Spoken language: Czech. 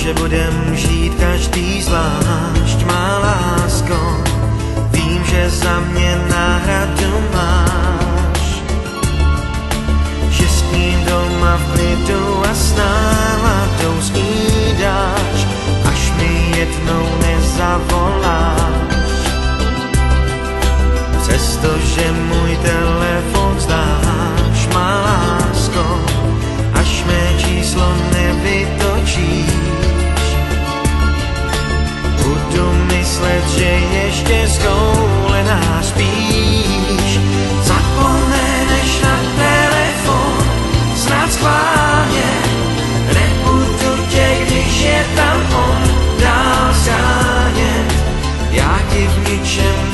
že budem žít každý zvlášť, má lásko. Vím, že za mě náhradu máš, že s ním doma v klidu a s náladou snídáš, až mi jednou nezavoláš. Přestože můj Russian